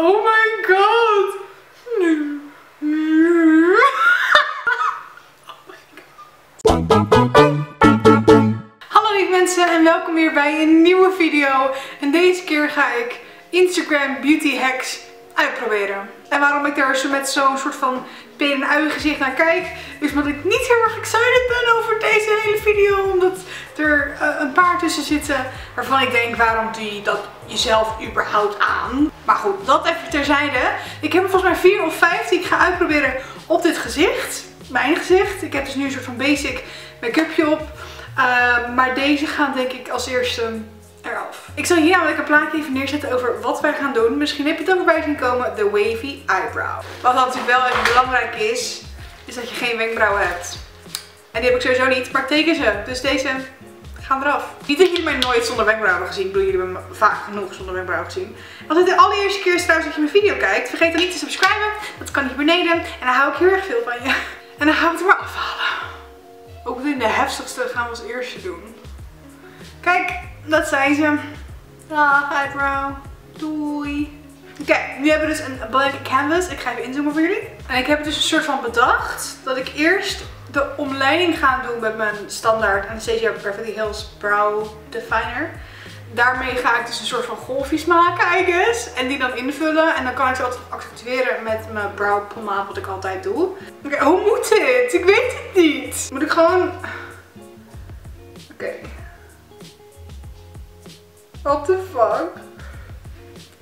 Oh my god. Nu. Nu. Hallo lieve mensen en welkom weer bij een nieuwe video. En deze keer ga ik Instagram beauty hacks uitproberen. En waarom ik daar zo met zo'n soort van pen en gezicht naar kijk, is omdat ik niet heel erg excited ben over deze hele video. Omdat er uh, een paar tussen zitten waarvan ik denk, waarom doe je dat jezelf überhaupt aan? Maar goed, dat even terzijde. Ik heb er volgens mij vier of vijf die ik ga uitproberen op dit gezicht. Mijn gezicht. Ik heb dus nu een soort van basic make-upje op. Uh, maar deze gaan denk ik als eerste Ik zal hier namelijk een plaatje even neerzetten over wat wij gaan doen. Misschien heb je het ook voorbij zien komen, de wavy eyebrow. Wat natuurlijk wel even belangrijk is, is dat je geen wenkbrauwen hebt. En die heb ik sowieso niet, maar teken ze. Dus deze gaan eraf. Niet dat jullie mij nooit zonder wenkbrauwen gezien. Ik bedoel, jullie hebben me vaak genoeg zonder wenkbrauwen gezien. Als het de allereerste keer is dat je mijn video kijkt, vergeet dan niet te subscriben. Dat kan hier beneden. En dan hou ik heel erg veel van je. En dan gaan we het er maar afhalen. Ook in de heftigste gaan we als eerste doen. Kijk, dat zijn ze. Dag, eyebrow. Doei. Oké, nu hebben we dus een blank canvas. Ik ga even inzoomen voor jullie. En ik heb dus een soort van bedacht dat ik eerst de omleiding ga doen met mijn standaard Anastasia Beverly Hills Brow Definer. Daarmee ga ik dus een soort van golfjes maken, I guess. En die dan invullen. En dan kan ik ze altijd accentueren met mijn brow pomade, wat ik altijd doe. Oké, hoe moet dit? Ik weet het niet. Moet ik gewoon... Oké. What the fuck?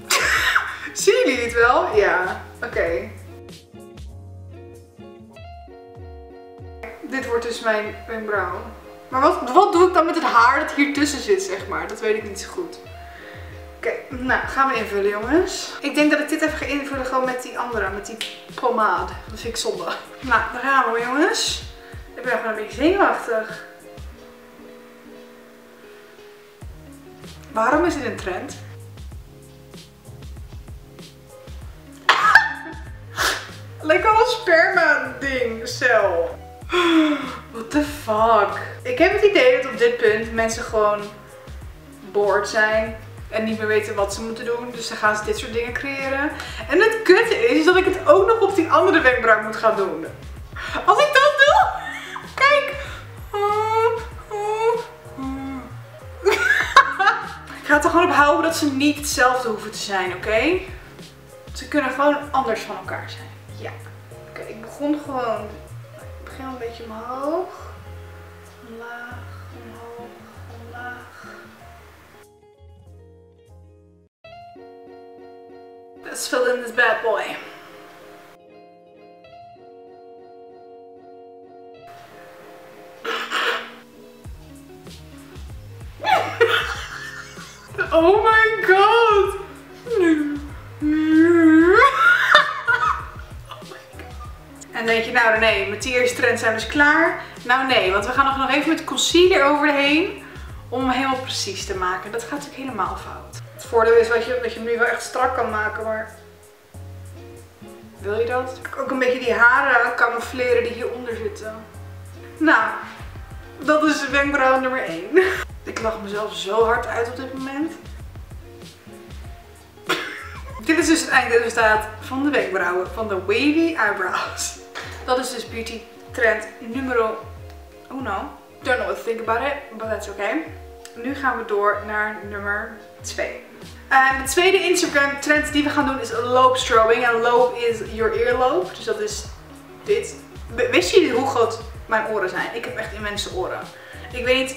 Zien jullie het wel? Ja. Oké. Dit wordt dus mijn wenkbrauw. Maar wat, wat doe ik dan met het haar dat hier tussen zit, zeg maar? Dat weet ik niet zo goed. Oké, nou gaan we invullen jongens. Ik denk dat ik dit even ga invullen gewoon met die andere, met die pomade. Dat vind ik zonde. Nou, daar gaan we jongens. Ik ben gewoon een beetje zenuwachtig. Waarom is dit een trend? Lijkt wel een sperma ding, cel. What the fuck? Ik heb het idee dat op dit punt mensen gewoon bored zijn. En niet meer weten wat ze moeten doen. Dus dan gaan ze dit soort dingen creëren. En het kutte is dat ik het ook nog op die andere wenkbrauw moet gaan doen. Als ik gewoon op houden dat ze niet hetzelfde hoeven te zijn, oké? Ze kunnen gewoon anders van elkaar zijn. Ja. Oké, ik begon gewoon begin een beetje omhoog. Omlaag, omhoog, omlaag. Let's fill in this bad boy. Oh my god! Nu, nu. En denk je, nou nee, mijn eerste trend zijn dus klaar. Nou nee, want we gaan nog even met concealer overheen om hem helemaal precies te maken. Dat gaat natuurlijk helemaal fout. Het voordeel is dat je, dat je hem nu wel echt strak kan maken, maar wil je dat? Ik ook een beetje die haren camoufleren die hieronder zitten. Nou, dat is wenkbrauw nummer 1. Ik lach mezelf zo hard uit op dit moment. Dit is dus het eindresultaat van de wenkbrauwen, van de wavy eyebrows. Dat is dus beauty trend numero uno. Don't know what to think about it, but that's okay. Nu gaan we door naar nummer 2. Uh, de tweede Instagram trend die we gaan doen is lobe strobing. En lobe is your earlobe. Dus dat is dit. Wist jullie hoe groot mijn oren zijn? Ik heb echt immense oren. Ik weet niet,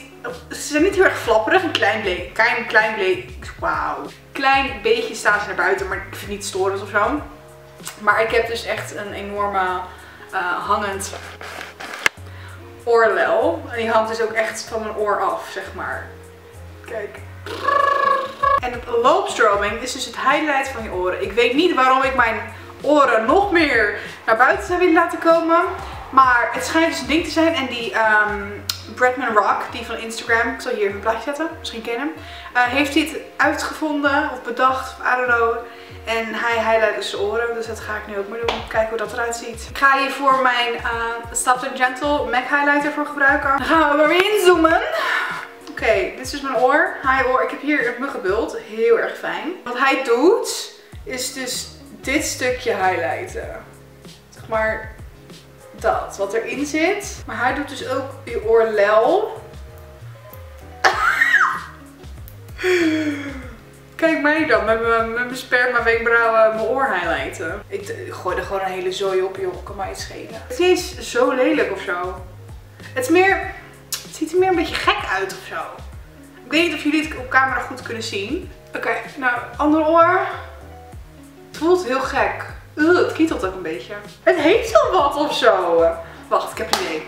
ze zijn niet heel erg flapperig. Klein bleek, klein, klein bleek, wauw. Klein beetje staan ze naar buiten, maar ik vind het niet storend of zo. Maar ik heb dus echt een enorme uh, hangend oorlel. En die hangt dus ook echt van mijn oor af, zeg maar. Kijk. En het loopstroming is dus het highlight van je oren. Ik weet niet waarom ik mijn oren nog meer naar buiten zou willen laten komen. Maar het schijnt dus een ding te zijn. En die um, Bradman Rock, die van Instagram, ik zal hier even een plaatje zetten, misschien kennen hem. Uh, heeft dit uitgevonden of bedacht, I don't know. En hij highlight zijn oren, dus dat ga ik nu ook maar doen. Kijken hoe dat eruit ziet. Ik ga hiervoor mijn uh, Gentle MAC highlighter voor gebruiken. Dan gaan we weer inzoomen. Oké, dit is mijn oor. Hij oor. Ik heb hier een muggenbult. Heel erg fijn. Wat hij doet, is dus dit stukje highlighten. Zeg maar dat, wat erin zit. Maar hij doet dus ook je oorlel. Kijk mij dan, met mijn, sperma wenkbrauwen mijn oor highlighten. Ik, gooi er gewoon een hele zooi op, joh. Kan mij iets schelen. Het is zo lelijk of zo. Het is meer... Het ziet er meer een beetje gek uit of zo. Ik weet niet of jullie het op camera goed kunnen zien. Oké, nou, andere oor. Het voelt heel gek. Het kietelt ook een beetje. Het heeft wel wat of zo. Wacht, ik heb een idee.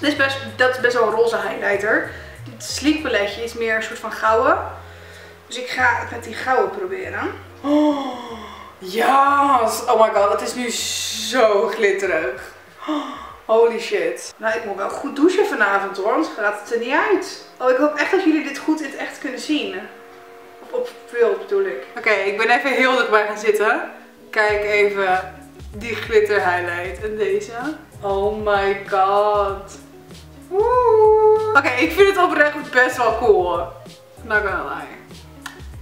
Dit is best, dat is best wel een roze highlighter. Dit sleek paletje is meer een soort van gouden. Dus ik ga het met die gouden proberen. Oh, ja! Oh my god, het is nu zo glitterig. Holy shit. Nou, ik moet wel goed douchen vanavond hoor, anders gaat het er niet uit. Oh, ik hoop echt dat jullie dit goed in het echt kunnen zien. Of op beeld bedoel ik. Oké, ik ben even heel dichtbij gaan zitten. Kijk even die glitter highlight en deze. Oh my god. Oké, ik vind het oprecht best wel cool. Not gonna lie.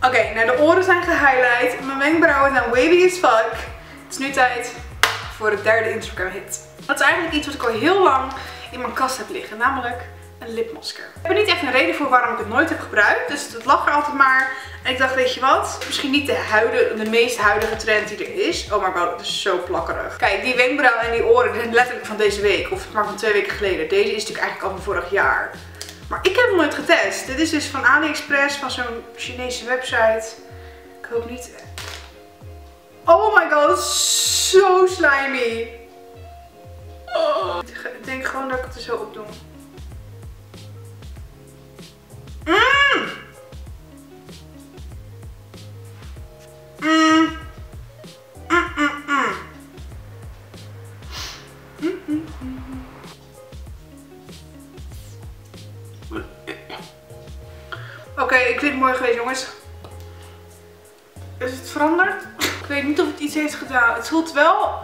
Oké, nou de oren zijn gehighlight. Mijn wenkbrauwen zijn wavy as fuck. Het is nu tijd voor de derde Instagram hit. Dat is eigenlijk iets wat ik al heel lang in mijn kast heb liggen. Namelijk lipmasker. Ik heb er niet echt een reden voor waarom ik het nooit heb gebruikt. Dus het lag er altijd maar. En ik dacht, weet je wat? Misschien niet de, huidige, de meest huidige trend die er is. Oh maar god, het is zo plakkerig. Kijk, die wenkbrauwen en die oren zijn letterlijk van deze week. Of maar van twee weken geleden. Deze is natuurlijk eigenlijk al van vorig jaar. Maar ik heb hem nooit getest. Dit is dus van AliExpress, van zo'n Chinese website. Ik hoop niet... Oh my god, zo slimy. Oh. Ik denk gewoon dat ik het er zo op doe. Is het veranderd? Ik weet niet of het iets heeft gedaan. Het voelt wel...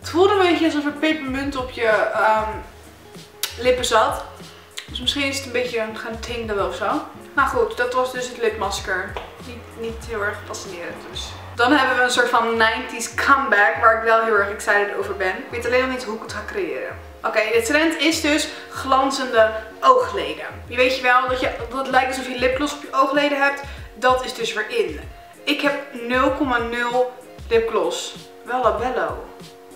Het voelde een beetje alsof er pepermunt op je um, lippen zat. Dus misschien is het een beetje gaan tingelen of zo. Nou goed, dat was dus het lipmasker. Niet, niet heel erg fascinerend dus. Dan hebben we een soort van 90s comeback waar ik wel heel erg excited over ben. Ik weet alleen nog niet hoe ik het ga creëren. Oké, de trend is dus glanzende oogleden. Je weet je wel, dat, je, dat het lijkt alsof je lipgloss op je oogleden hebt. Dat is dus weer in. Ik heb 0,0 lipgloss. Wel labello.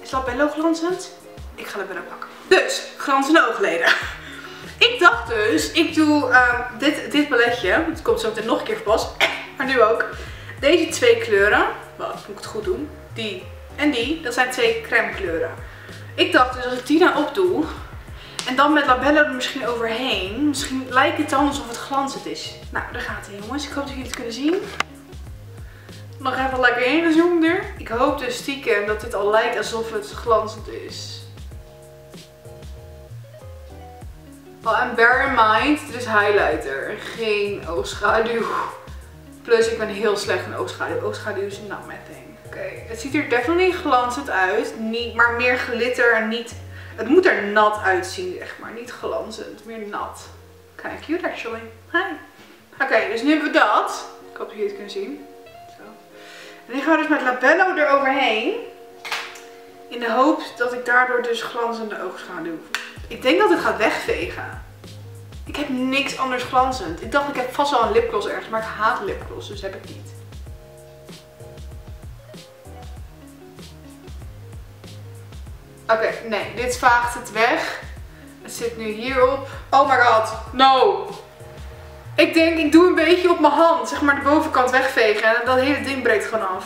Is labello glanzend? Ik ga labello pakken. Dus, glanzende oogleden. Ik dacht dus, ik doe uh, dit, dit paletje. Het komt zo meteen nog een keer pas. Maar nu ook. Deze twee kleuren. Wat, moet ik het goed doen? Die en die. Dat zijn twee crème kleuren. Ik dacht dus als ik die nou opdoe. En dan met labello er misschien overheen. Misschien lijkt het dan alsof het glanzend is. Nou, daar gaat hij jongens. Ik hoop dat jullie het kunnen zien. Nog even lekker ingezoomd er. Ik hoop dus stiekem dat dit al lijkt alsof het glanzend is. Oh, en bear in mind, dit is highlighter. Geen oogschaduw. Plus ik ben heel slecht in oogschaduw. Oogschaduw is not my thing. Oké, het ziet er definitely glanzend uit. Niet, maar meer glitter en niet... Het moet er nat uitzien, zeg maar. Niet glanzend, meer nat. Kind of cute actually. Hi. Oké, dus nu hebben we dat. Ik hoop dat jullie het kunnen zien. Zo. En nu gaan we dus met labello eroverheen. In de hoop dat ik daardoor dus glanzende oogschaduw. Ik denk dat het gaat wegvegen. Ik heb niks anders glanzend. Ik dacht ik heb vast wel een lipgloss ergens, maar ik haat lipgloss, dus heb ik niet. Oké, nee, dit vaagt het weg. Het zit nu hierop. Oh my god, no! Ik denk, ik doe een beetje op mijn hand, zeg maar de bovenkant wegvegen en dat hele ding breekt gewoon af.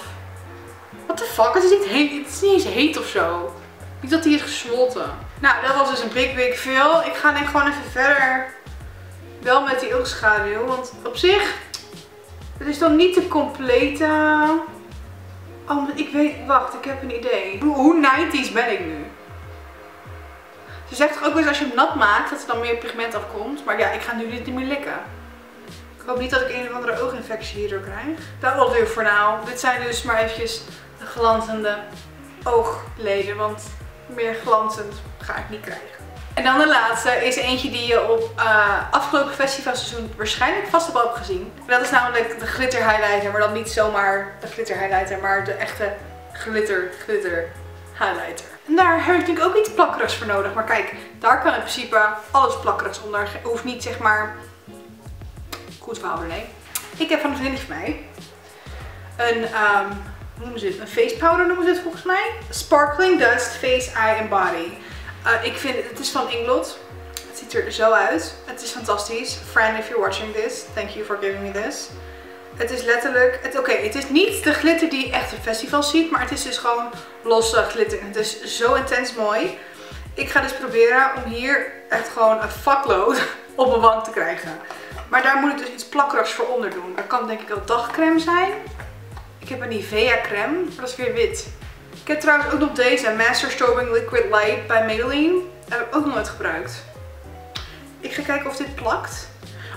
What the fuck? Het is niet, heet, het is niet eens heet of zo. Niet dat hij is gesmolten. Nou, dat was dus een big big veel. Ik ga denk gewoon even verder wel met die oogschaduw. Want op zich, het is dan niet de complete... Oh, ik weet, wacht, ik heb een idee. Hoe, hoe 90s ben ik nu? Ze zegt ook wel eens als je hem nat maakt, dat er dan meer pigment afkomt. Maar ja, ik ga nu dit niet meer likken. Ik hoop niet dat ik een of andere ooginfectie hierdoor krijg. Dat was weer voor nou. Dit zijn dus maar eventjes de glanzende oogleden. Want meer glanzend ga ik niet krijgen. En dan de laatste is eentje die je op uh, afgelopen festivalseizoen waarschijnlijk vast wel hebt gezien. Dat is namelijk de glitter highlighter, maar dan niet zomaar de glitter highlighter, maar de echte glitter glitter highlighter. En daar heb ik natuurlijk ook iets plakkerigs voor nodig. Maar kijk, daar kan in principe alles plakkerigs onder. Hoeft niet zeg maar goed verhaal nee. Ik heb van een vriendin van mij een, um, hoe noemen ze het? Een face powder noemen ze het volgens mij. Sparkling Dust Face, Eye and Body. Uh, ik vind, het is van Inglot. Het ziet er zo uit. Het is fantastisch. Friend, if you're watching this, thank you for giving me this. Het is letterlijk, oké, het is niet de glitter die echt op festivals ziet, maar het is dus gewoon losse glitter. Het is zo intens mooi. Ik ga dus proberen om hier echt gewoon een fuckload op mijn wang te krijgen. Maar daar moet ik dus iets plakkerigs voor onder doen. Dat kan denk ik wel dagcreme zijn. Ik heb een Nivea crème, maar dat is weer wit. Ik heb trouwens ook nog deze, Master Strobing Liquid Light bij Maybelline. Heb ik ook nooit gebruikt. Ik ga kijken of dit plakt.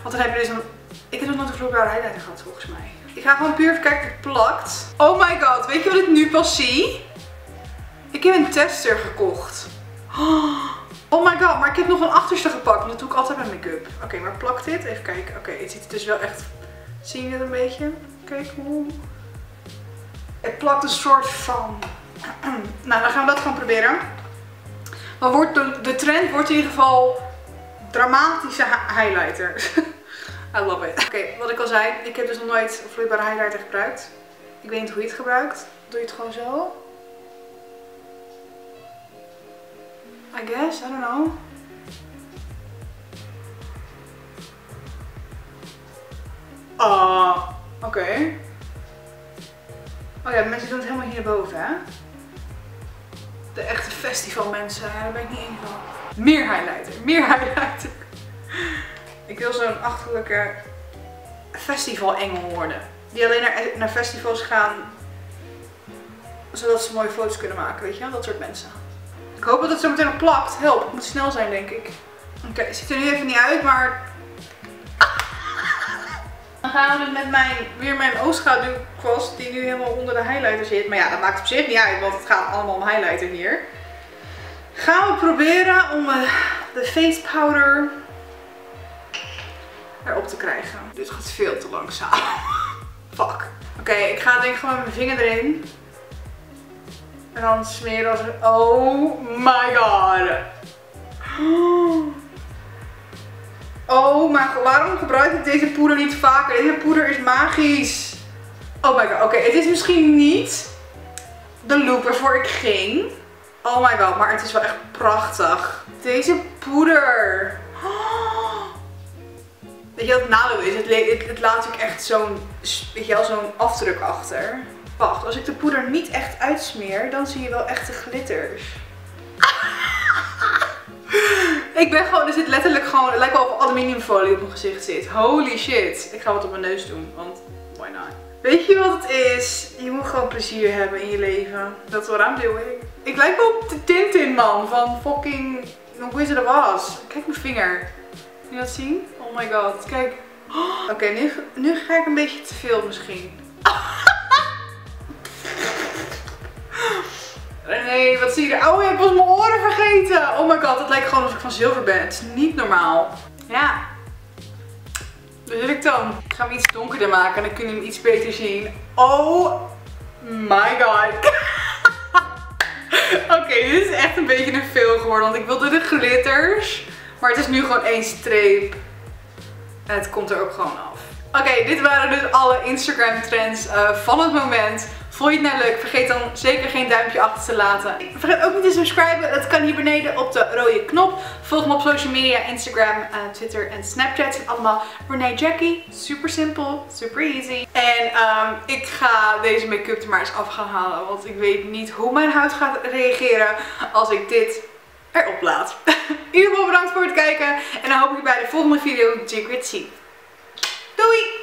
Want dan heb je dus een... Ik heb nog nooit een vloeibare highlighter gehad volgens mij. Ik ga gewoon puur even kijken of het plakt. Oh my god, weet je wat ik nu pas zie? Ik heb een tester gekocht. Oh my god, maar ik heb nog een achterste gepakt. Want dat doe ik altijd met make-up. Oké, maar plakt dit? Even kijken. Oké, het ziet er dus wel echt... Zie je het een beetje? Kijk hoe... Het plakt een soort van... nou, dan gaan we dat gewoon proberen. Maar wordt de, trend wordt in ieder geval dramatische highlighter. I love it. Oké, wat ik al zei, ik heb dus nog nooit vloeibare highlighter gebruikt. Ik weet niet hoe je het gebruikt. Doe je het gewoon zo? I guess, I don't know. Ah, oké. Oh ja, mensen doen het helemaal hierboven, hè? De echte festivalmensen, daar ben ik niet één van. Meer highlighter, meer highlighter. Ik wil zo'n achterlijke festivalengel worden. Die alleen naar, naar festivals gaan, zodat ze mooie foto's kunnen maken, weet je Dat soort mensen. Ik hoop dat het zo meteen plakt. Help, het moet snel zijn denk ik. Oké, het ziet er nu even niet uit, maar... Dan gaan we met mijn, weer mijn oogschaduwkwast die nu helemaal onder de highlighter zit. Maar ja, dat maakt op zich niet uit, want het gaat allemaal om highlighter hier. Gaan we proberen om eh, de face powder erop te krijgen. Dit gaat veel te langzaam. Fuck. Oké, ik ga denk ik gewoon met mijn vinger erin. En dan smeren als. Oh my god. Oh my god. Waarom gebruik ik deze poeder niet vaker? Deze poeder is magisch. Oh my god. Oké, het is misschien niet de look waarvoor ik ging. Oh my god, maar het is wel echt prachtig. Deze poeder. Weet je wat het nadeel is? Het, het, laat ook echt zo'n zo'n afdruk achter. Wacht, als ik de poeder niet echt uitsmeer, dan zie je wel echte glitters. Ik ben gewoon, er zit letterlijk gewoon, het lijkt wel of aluminiumfolie op mijn gezicht zit. Holy shit. Ik ga wat op mijn neus doen, want why not? Weet je wat het is? Je moet gewoon plezier hebben in je leven. Dat is what I'm doing. Ik lijk wel op de Tintin man van fucking Wizard of Oz. Kijk mijn vinger. Kun je dat zien? Oh my god, kijk. Oké, nu, nu ga ik een beetje te veel misschien. Wat zie je er? Oh, ik was mijn oren vergeten. Oh my god, het lijkt gewoon alsof ik van zilver ben. Het is niet normaal. Ja. Dus zit ik dan. Ik ga hem iets donkerder maken en dan kun je hem iets beter zien. Oh my god. Oké, dit is echt een beetje een veel geworden. Want ik wilde de glitters. Maar het is nu gewoon één streep. Het komt er ook gewoon af. Oké, dit waren dus alle Instagram trends uh, van het moment. Vond je het nou leuk? Vergeet dan zeker geen duimpje achter te laten. Vergeet ook niet te subscriben. Dat kan hier beneden op de rode knop. Volg me op social media, Instagram, uh, Twitter en Snapchat. Het allemaal Renee Jackie. Super simpel, super easy. En um, ik ga deze make-up er maar eens af gaan halen. Want ik weet niet hoe mijn huid gaat reageren als ik dit erop laat. In ieder geval bedankt voor het kijken. En dan hoop ik bij de volgende video Secret zie. Doei!